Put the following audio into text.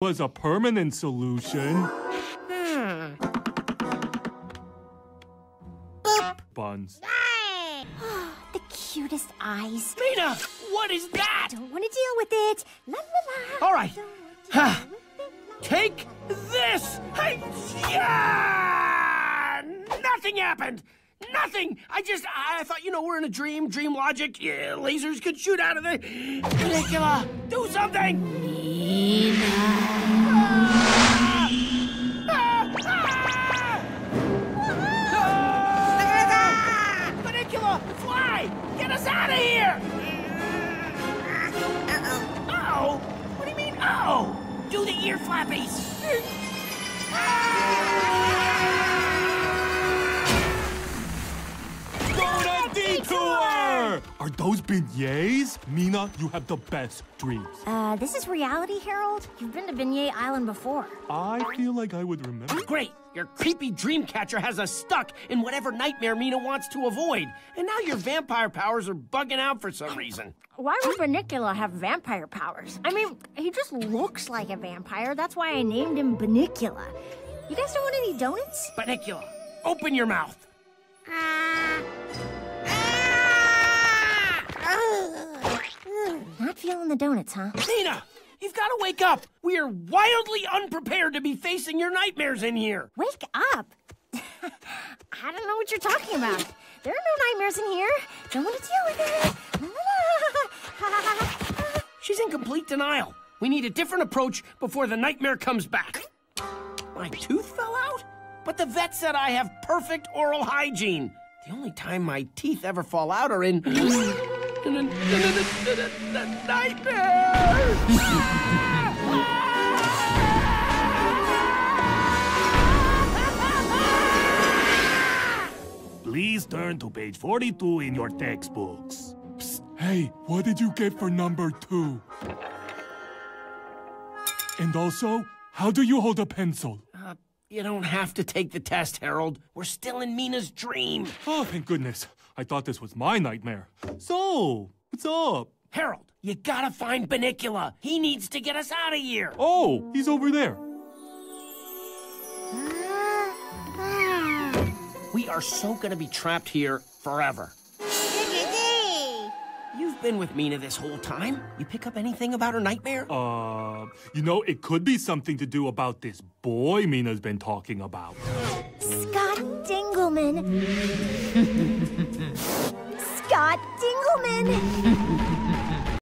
was a permanent solution. Hmm. Buns. the cutest eyes. Mina, what is that? I Don't want to deal with it. La la la. All right. Don't wanna deal Ha. with it, la. Take this! Hey, yeah! Nothing happened! Nothing! I just, I thought, you know, we're in a dream, dream logic. Yeah, lasers could shoot out of the. Caligula, do something! Do the ear flappies. Go Are those beignets? Mina, you have the best dreams. Uh, this is reality, Harold? You've been to Beignet Island before. I feel like I would remember. Great. Your creepy dream catcher has us stuck in whatever nightmare Mina wants to avoid. And now your vampire powers are bugging out for some reason. Why would Bunnicula have vampire powers? I mean, he just looks like a vampire. That's why I named him Bunnicula. You guys don't want any donuts? Bunnicula, open your mouth. Not feeling the donuts, huh? Mina, you've got to wake up. We are wildly unprepared to be facing your nightmares in here. Wake up! I don't know what you're talking about. There are no nightmares in here. Don't want to deal with it. She's in complete denial. We need a different approach before the nightmare comes back. My tooth fell out? But the vet said I have perfect oral hygiene. The only time my teeth ever fall out are in. nightmare! Please turn to page 42 in your textbooks. Psst. Hey, what did you get for number two? And also, how do you hold a pencil? Uh, you don't have to take the test, Harold. We're still in Mina's dream. Oh, thank goodness. I thought this was my nightmare. So, what's up? Harold, you gotta find Bunnicula. He needs to get us out of here. Oh, he's over there. We are so gonna be trapped here forever. You've been with Mina this whole time. You pick up anything about her nightmare? Uh, you know, it could be something to do about this boy Mina's been talking about. Scott Dingleman. Scott Dingleman.